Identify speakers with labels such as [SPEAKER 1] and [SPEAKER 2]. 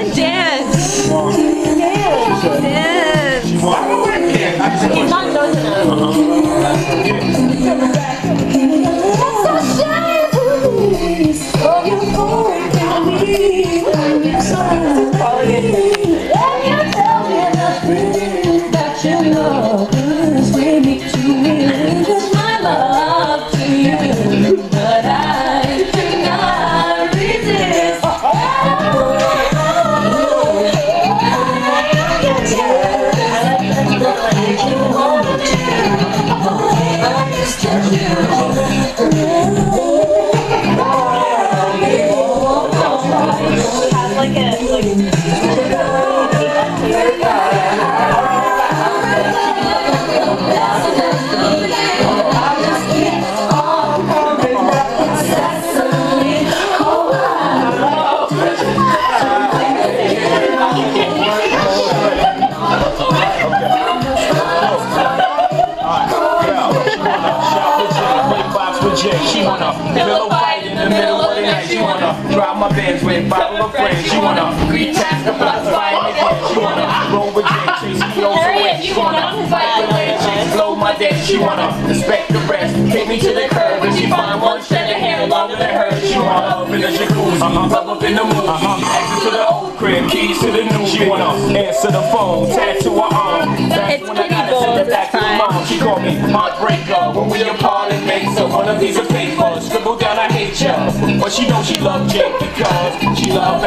[SPEAKER 1] and dance. Dance. Dance.
[SPEAKER 2] Not
[SPEAKER 1] Oh, you're. I'm sorry.
[SPEAKER 2] reject. She wanna pillow fight in the middle of the night. She wanna drive my bands with bottle of friends. She wanna three times the block fight again. She wanna roll with Jay, chase flows away. She wanna fight with land, chase blow my dick. She wanna respect the rest, take me to the curb. When she find one strand of hair longer than hers, she wanna up in the jacuzzi, rub up in the mood. Uh-huh. Access to the old crib, keys to the new. She wanna answer the phone, tattoo her arm. She called me heartbreaker when we apart and make so one of these a paper. Scribble down I hate ya, but she know she love Jake because she love.